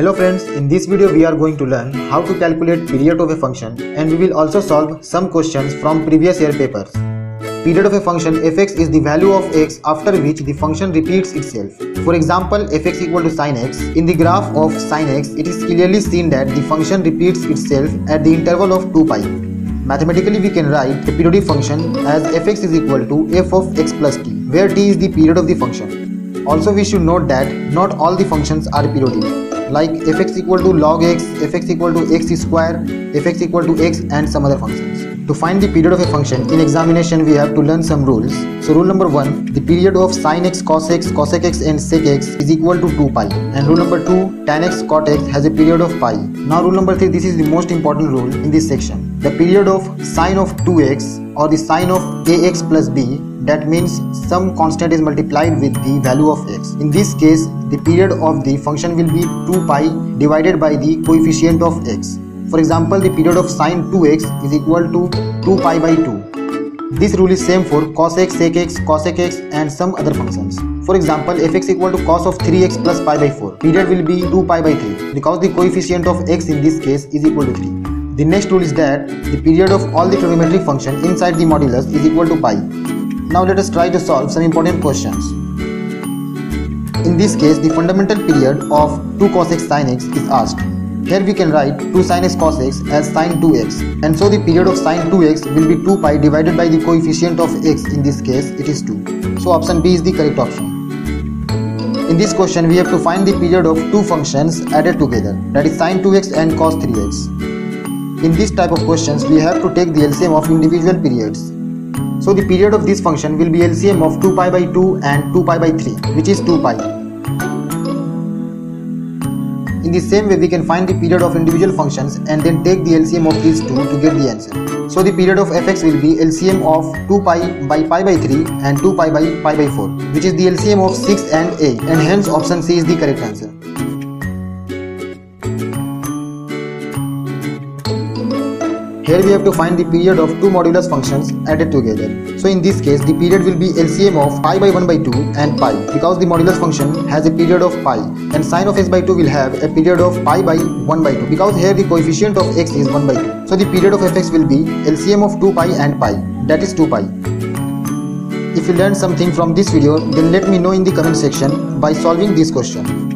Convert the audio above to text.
Hello friends, in this video we are going to learn how to calculate period of a function and we will also solve some questions from previous year papers. Period of a function fx is the value of x after which the function repeats itself. For example, fx equal to sin x. In the graph of sin x, it is clearly seen that the function repeats itself at the interval of 2 pi. Mathematically, we can write a periodic function as fx is equal to f of x plus t, where t is the period of the function. Also, we should note that not all the functions are periodic like fx equal to log x, fx equal to x square, fx equal to x and some other functions. To find the period of a function in examination we have to learn some rules. So rule number 1 the period of sin x cos x cosec x and sec x is equal to 2 pi and rule number 2 tan x cot x has a period of pi. Now rule number 3 this is the most important rule in this section. The period of sine of 2x or the sine of ax plus b that means some constant is multiplied with the value of x. In this case, the period of the function will be 2 pi divided by the coefficient of x. For example, the period of sine 2x is equal to 2 pi by 2. This rule is same for cos x, sec x, cosec x and some other functions. For example, fx equal to cos of 3x plus pi by 4. Period will be 2 pi by 3 because the coefficient of x in this case is equal to 3. The next rule is that the period of all the trigonometric function inside the modulus is equal to pi. Now let us try to solve some important questions. In this case, the fundamental period of 2 cos x sin x is asked. Here we can write 2 sin x cos x as sin 2x and so the period of sin 2x will be 2 pi divided by the coefficient of x in this case it is 2. So option B is the correct option. In this question we have to find the period of two functions added together that is sin 2x and cos 3x. In this type of questions we have to take the LCM of individual periods so the period of this function will be LCM of 2 pi by 2 and 2 pi by 3 which is 2 pi. In the same way we can find the period of individual functions and then take the LCM of these two to get the answer. So the period of fx will be LCM of 2 pi by pi by 3 and 2 pi by pi by 4 which is the LCM of 6 and 8 and hence option C is the correct answer. Here we have to find the period of two modulus functions added together. So in this case, the period will be LCM of pi by 1 by 2 and pi because the modulus function has a period of pi and sine of x by 2 will have a period of pi by 1 by 2 because here the coefficient of x is 1 by 2. So the period of fx will be LCM of 2 pi and pi that is 2 pi. If you learned something from this video then let me know in the comment section by solving this question.